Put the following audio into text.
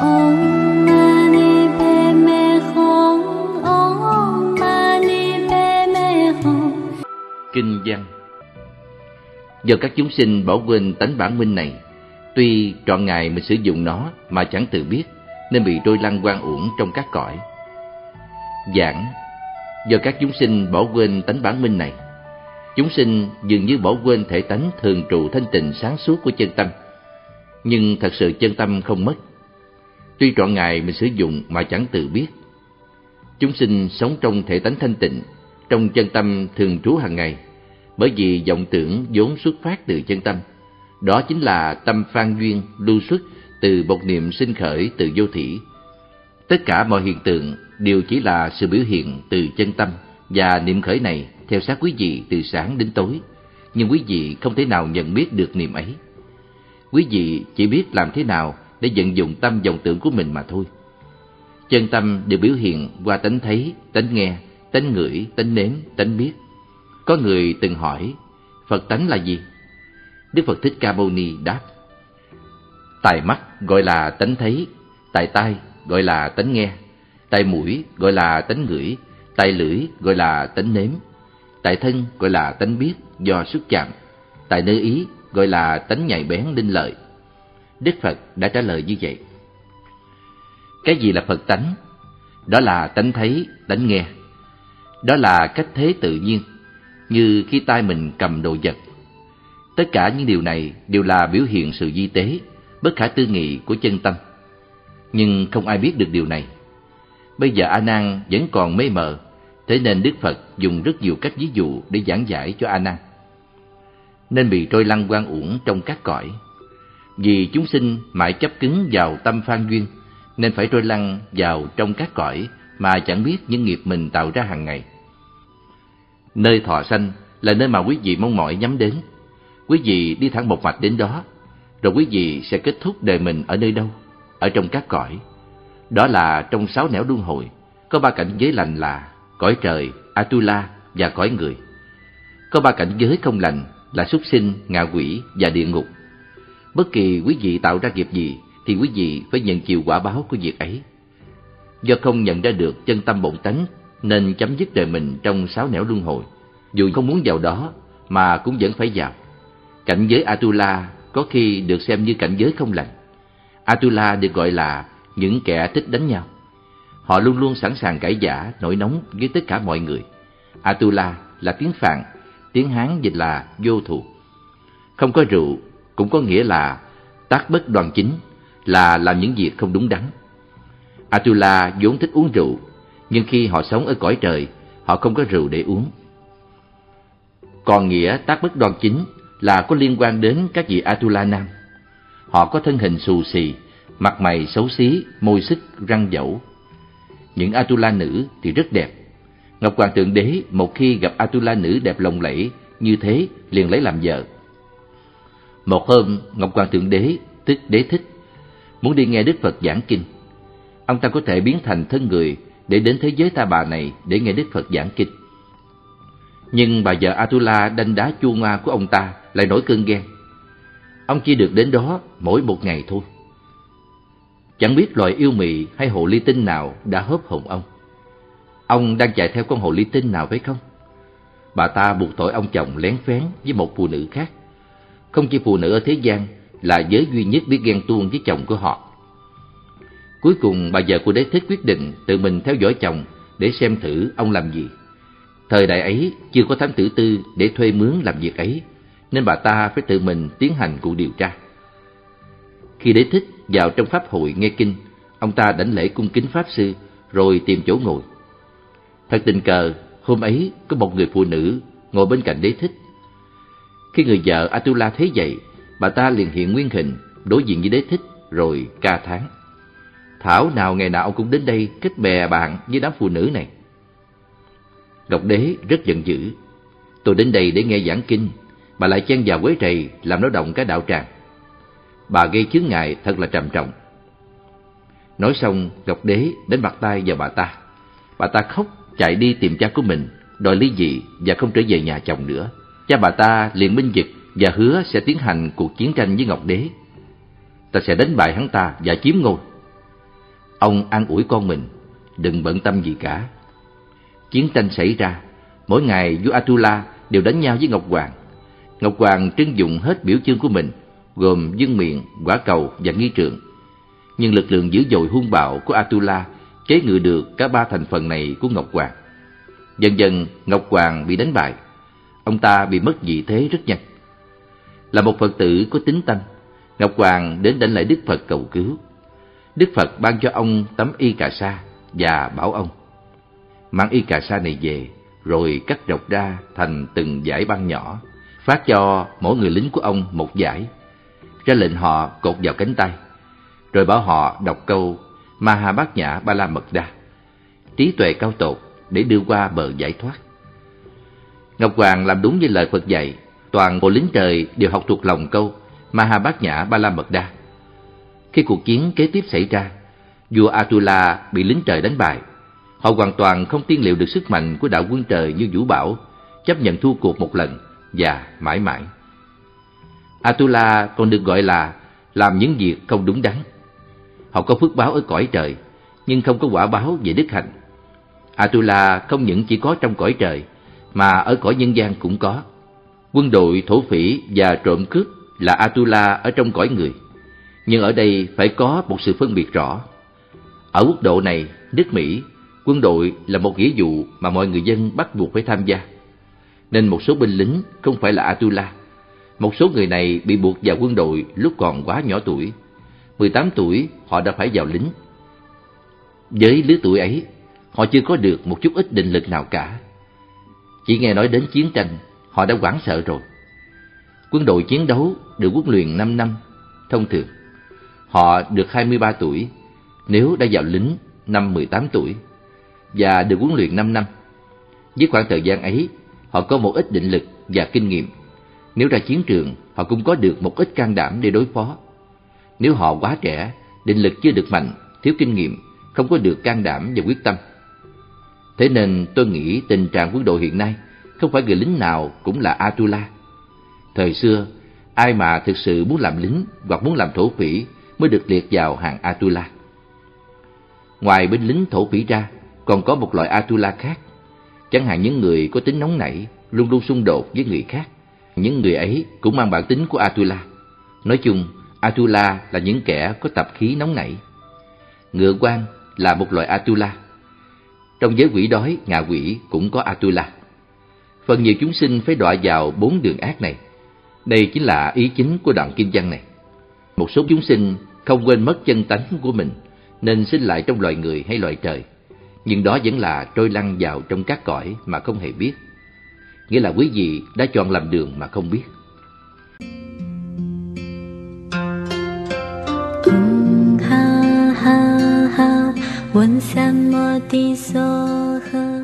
Kinh văn Do các chúng sinh bỏ quên tánh bản minh này, tuy trọn ngày mình sử dụng nó mà chẳng tự biết, nên bị trôi lăn quan uổng trong các cõi. Giảng Do các chúng sinh bỏ quên tánh bản minh này, chúng sinh dường như bỏ quên thể tánh thường trụ thanh tịnh sáng suốt của chân tâm. Nhưng thật sự chân tâm không mất. Tuy trọn ngày mình sử dụng mà chẳng tự biết. Chúng sinh sống trong thể tánh thanh tịnh, trong chân tâm thường trú hàng ngày, bởi vì vọng tưởng vốn xuất phát từ chân tâm. Đó chính là tâm phan duyên lưu xuất từ một niệm sinh khởi từ vô thủy. Tất cả mọi hiện tượng đều chỉ là sự biểu hiện từ chân tâm và niệm khởi này theo sát quý vị từ sáng đến tối, nhưng quý vị không thể nào nhận biết được niệm ấy. Quý vị chỉ biết làm thế nào để vận dụng tâm vọng tưởng của mình mà thôi. Chân tâm đều biểu hiện qua tánh thấy, tánh nghe, tánh ngửi, tánh nếm, tánh biết. Có người từng hỏi, Phật tánh là gì? Đức Phật Thích Ca Mâu Ni đáp, Tài mắt gọi là tánh thấy, tài tai gọi là tánh nghe, tài mũi gọi là tánh ngửi, tài lưỡi gọi là tánh nếm, tài thân gọi là tánh biết do xúc chạm, tài nơi ý gọi là tánh nhạy bén linh lợi. Đức Phật đã trả lời như vậy. Cái gì là Phật tánh? Đó là tánh thấy, tánh nghe. Đó là cách thế tự nhiên, như khi tay mình cầm đồ vật. Tất cả những điều này đều là biểu hiện sự di tế, bất khả tư nghị của chân tâm. Nhưng không ai biết được điều này. Bây giờ A Nan vẫn còn mê mờ, thế nên Đức Phật dùng rất nhiều cách ví dụ để giảng giải cho A Nan. Nên bị trôi lăn quan uổng trong các cõi. Vì chúng sinh mãi chấp cứng vào tâm phan duyên, nên phải trôi lăn vào trong các cõi mà chẳng biết những nghiệp mình tạo ra hàng ngày. Nơi thọ sanh là nơi mà quý vị mong mỏi nhắm đến. Quý vị đi thẳng một mạch đến đó, rồi quý vị sẽ kết thúc đời mình ở nơi đâu? Ở trong các cõi. Đó là trong sáu nẻo luân hồi, có ba cảnh giới lành là cõi trời, Atula và cõi người. Có ba cảnh giới không lành là súc sinh, ngạ quỷ và địa ngục. Bất kỳ quý vị tạo ra nghiệp gì thì quý vị phải nhận chịu quả báo của việc ấy. Do không nhận ra được chân tâm bổn tánh nên chấm dứt đời mình trong sáu nẻo luân hồi. Dù không muốn vào đó mà cũng vẫn phải vào. Cảnh giới Atula có khi được xem như cảnh giới không lành. Atula được gọi là những kẻ thích đánh nhau. Họ luôn luôn sẵn sàng cãi giả, nổi nóng với tất cả mọi người. Atula là tiếng Phạn, tiếng Hán dịch là vô thù. Không có rượu cũng có nghĩa là tác bất đoàn chính, là làm những việc không đúng đắn. Atula vốn thích uống rượu, nhưng khi họ sống ở cõi trời, họ không có rượu để uống. Còn nghĩa tác bất đoàn chính là có liên quan đến các vị Atula nam. Họ có thân hình xù xì, mặt mày xấu xí, môi xích, răng dẫu. Những Atula nữ thì rất đẹp. Ngọc Hoàng Thượng Đế một khi gặp Atula nữ đẹp lộng lẫy như thế liền lấy làm vợ. Một hôm, Ngọc Hoàng Thượng Đế, tức đế thích, muốn đi nghe Đức Phật giảng kinh. Ông ta có thể biến thành thân người để đến thế giới ta bà này để nghe Đức Phật giảng kinh. Nhưng bà vợ Atula đanh đá chua ngoa của ông ta lại nổi cơn ghen. Ông chỉ được đến đó mỗi một ngày thôi. Chẳng biết loài yêu mị hay hồ ly tinh nào đã hớp hồn ông. Ông đang chạy theo con hồ ly tinh nào phải không? Bà ta buộc tội ông chồng lén phén với một phụ nữ khác. Không chỉ phụ nữ ở thế gian là giới duy nhất biết ghen tuông với chồng của họ. Cuối cùng bà vợ của đế thích quyết định tự mình theo dõi chồng để xem thử ông làm gì. Thời đại ấy chưa có thám tử tư để thuê mướn làm việc ấy, nên bà ta phải tự mình tiến hành cuộc điều tra. Khi đế thích vào trong pháp hội nghe kinh, ông ta đảnh lễ cung kính pháp sư rồi tìm chỗ ngồi. Thật tình cờ, hôm ấy có một người phụ nữ ngồi bên cạnh đế thích. Khi người vợ Atula thấy vậy, bà ta liền hiện nguyên hình đối diện với đế thích rồi ca thán. Thảo nào ngày nào cũng đến đây kết bè bạn với đám phụ nữ này. Ngọc Đế rất giận dữ. Tôi đến đây để nghe giảng kinh, bà lại chen vào quấy rầy làm nó động cái đạo tràng. Bà gây chướng ngại thật là trầm trọng. Nói xong, Ngọc Đế đến bạc tay vào bà ta. Bà ta khóc chạy đi tìm cha của mình, đòi ly dị và không trở về nhà chồng nữa. Cha bà ta liền minh dịch và hứa sẽ tiến hành cuộc chiến tranh với Ngọc Đế. Ta sẽ đánh bại hắn ta và chiếm ngôi. Ông an ủi con mình, đừng bận tâm gì cả. Chiến tranh xảy ra, mỗi ngày vua Atula đều đánh nhau với Ngọc Hoàng. Ngọc Hoàng trưng dụng hết biểu chương của mình, gồm dương miệng, quả cầu và nghi trượng. Nhưng lực lượng dữ dội hung bạo của Atula chế ngự được cả ba thành phần này của Ngọc Hoàng. Dần dần, Ngọc Hoàng bị đánh bại. Ông ta bị mất vị thế rất nhanh. Là một Phật tử có tính tâm, Ngọc Hoàng đến đánh lại Đức Phật cầu cứu. Đức Phật ban cho ông tấm y cà sa và bảo ông mang y cà sa này về rồi cắt độc ra thành từng dải băng nhỏ, phát cho mỗi người lính của ông một dải, ra lệnh họ cột vào cánh tay, rồi bảo họ đọc câu Maha Bát Nhã Ba La Mật Đa, trí tuệ cao tột để đưa qua bờ giải thoát. Ngọc Hoàng làm đúng như lời Phật dạy, toàn bộ lính trời đều học thuộc lòng câu Maha Bát Nhã Ba La Mật Đa. Khi cuộc chiến kế tiếp xảy ra, vua Atula bị lính trời đánh bại. Họ hoàn toàn không tiên liệu được sức mạnh của đạo quân trời như Vũ Bảo, chấp nhận thua cuộc một lần và mãi mãi. Atula còn được gọi là làm những việc không đúng đắn. Họ có phước báo ở cõi trời, nhưng không có quả báo về đức hạnh. Atula không những chỉ có trong cõi trời, mà ở cõi nhân gian cũng có. Quân đội thổ phỉ và trộm cướp là Atula ở trong cõi người. Nhưng ở đây phải có một sự phân biệt rõ. Ở quốc độ này, nước Mỹ, quân đội là một nghĩa vụ mà mọi người dân bắt buộc phải tham gia. Nên một số binh lính không phải là Atula. Một số người này bị buộc vào quân đội lúc còn quá nhỏ tuổi. 18 tuổi họ đã phải vào lính. Với lứa tuổi ấy, họ chưa có được một chút ít định lực nào cả. Chỉ nghe nói đến chiến tranh, họ đã hoảng sợ rồi. Quân đội chiến đấu được huấn luyện 5 năm, thông thường. Họ được 23 tuổi, nếu đã vào lính năm 18 tuổi, và được huấn luyện 5 năm. Với khoảng thời gian ấy, họ có một ít định lực và kinh nghiệm. Nếu ra chiến trường, họ cũng có được một ít can đảm để đối phó. Nếu họ quá trẻ, định lực chưa được mạnh, thiếu kinh nghiệm, không có được can đảm và quyết tâm. Thế nên tôi nghĩ tình trạng quân đội hiện nay không phải người lính nào cũng là Atula. Thời xưa, ai mà thực sự muốn làm lính hoặc muốn làm thổ phỉ mới được liệt vào hàng Atula. Ngoài binh lính thổ phỉ ra, còn có một loại Atula khác. Chẳng hạn những người có tính nóng nảy, luôn luôn xung đột với người khác. Những người ấy cũng mang bản tính của Atula. Nói chung, Atula là những kẻ có tập khí nóng nảy. Ngựa quan là một loại Atula. Trong giới quỷ đói, ngạ quỷ cũng có Atula. Phần nhiều chúng sinh phải đọa vào bốn đường ác này. Đây chính là ý chính của đoạn kinh văn này. Một số chúng sinh không quên mất chân tánh của mình, nên sinh lại trong loài người hay loài trời. Nhưng đó vẫn là trôi lăn vào trong các cõi mà không hề biết. Nghĩa là quý vị đã chọn làm đường mà không biết. 嗡三摩帝梭诃